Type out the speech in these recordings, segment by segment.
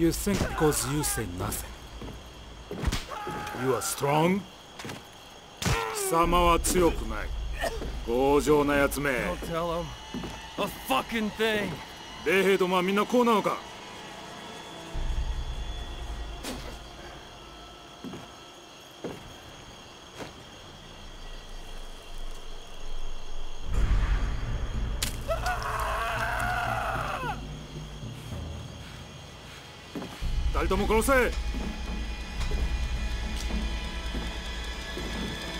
You think because you say nothing. You are strong? 貴様は強くない。強情なやつめ。Don't tell him. A fucking thing. 米兵どもはみんなこうなのか二人とも殺せ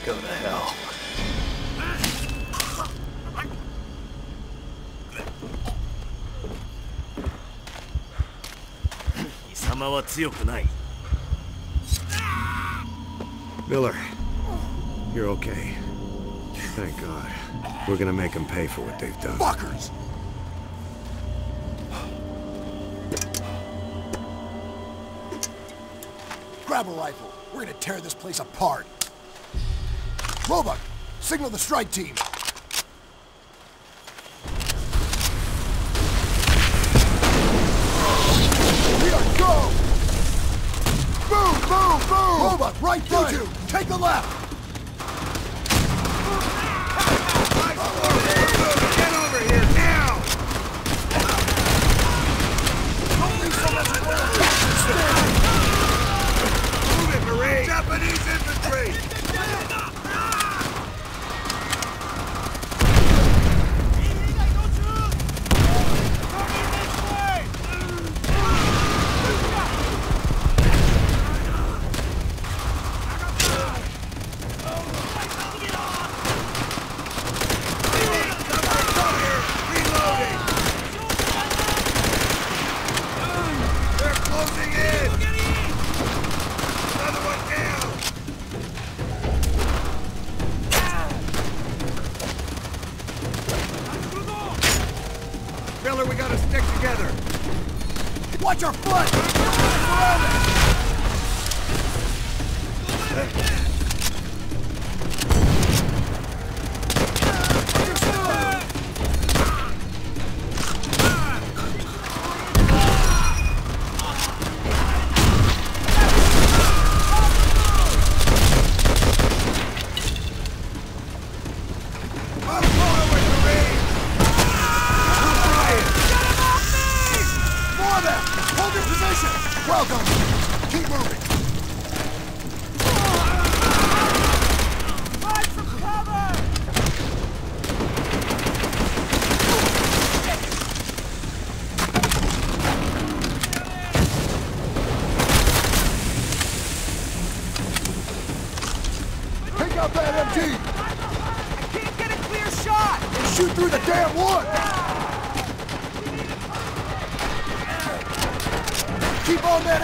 Go to hell. Miller, you're okay. Thank God. We're gonna make them pay for what they've done. Fuckers! Grab a rifle. We're gonna tear this place apart. Roebuck, signal the strike team. We are go! Move, move, move! Roebuck, right through you! Take the left! Get over here now! Don't leave so much Move it, Marine! Japanese infantry! Reloading! They're closing in! Another one down! We gotta stick together! Watch your foot! Of! Hold your position! Welcome! Keep moving! Take out that MG! I can't get a clear shot! and shoot through the damn wood! Keep on that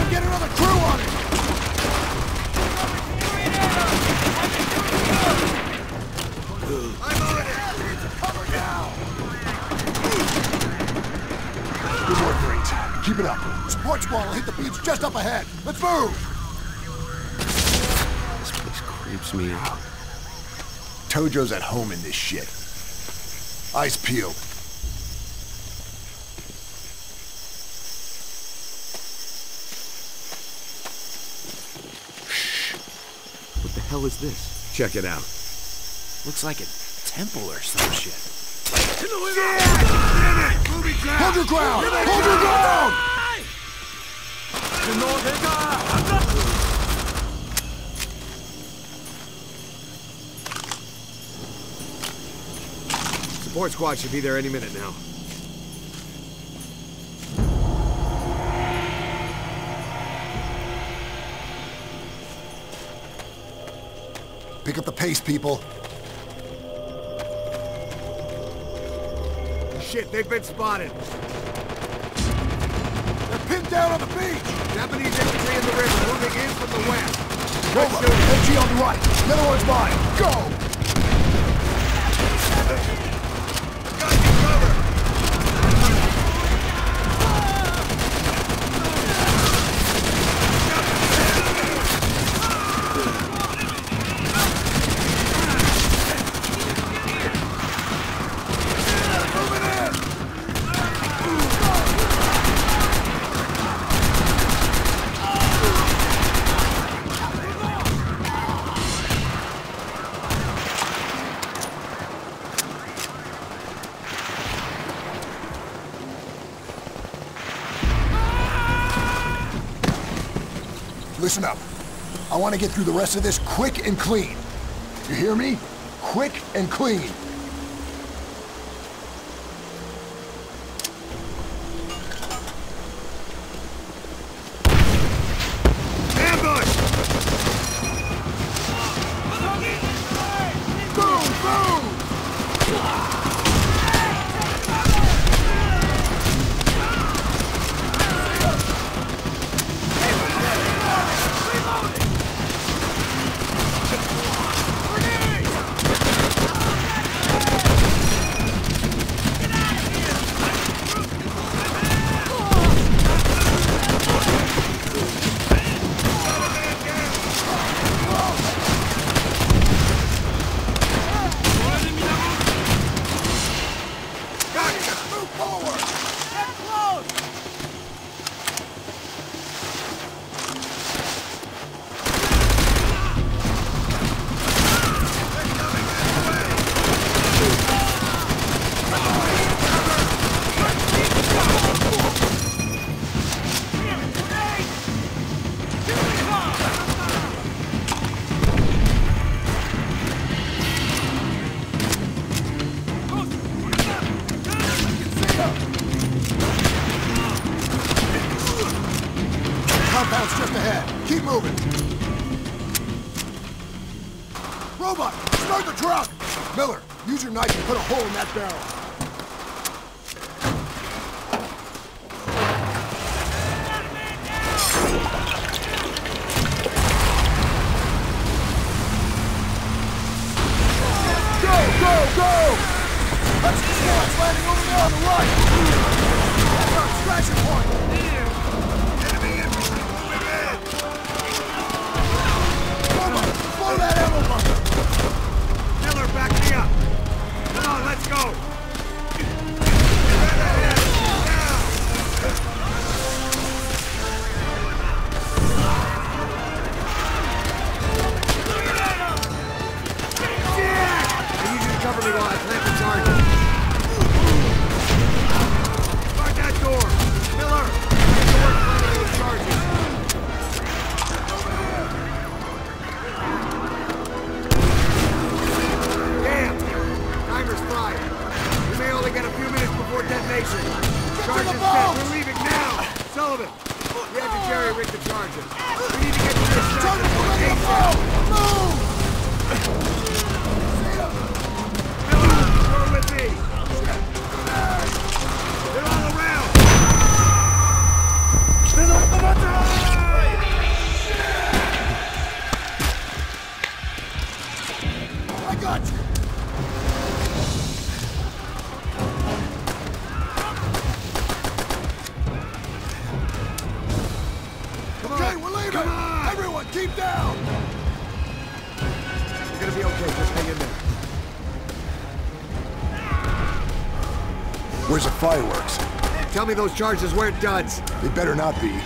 him get another crew on it! I'm it! Cover now! Good work, Marines. Keep it up. Support squad will hit the beach just up ahead. Let's move! This place creeps me out. Tojo's at home in this shit. Eyes peeled. What the hell is this? Check it out. Looks like a temple or some shit. Hold your ground! Hold your ground! Support squad should be there any minute now. Pick up the pace, people. Shit, they've been spotted. They're pinned down on the beach! Japanese infantry in the river moving in from the west. Roma, MG on the right. The other one's mine. Go! Listen up. I want to get through the rest of this quick and clean. You hear me? Quick and clean. Compound's just ahead. Keep moving. Roebuck, start the truck! Miller, use your knife and put a hole in that barrel. we. Where's the fireworks? Tell me those charges weren't duds. They better not be.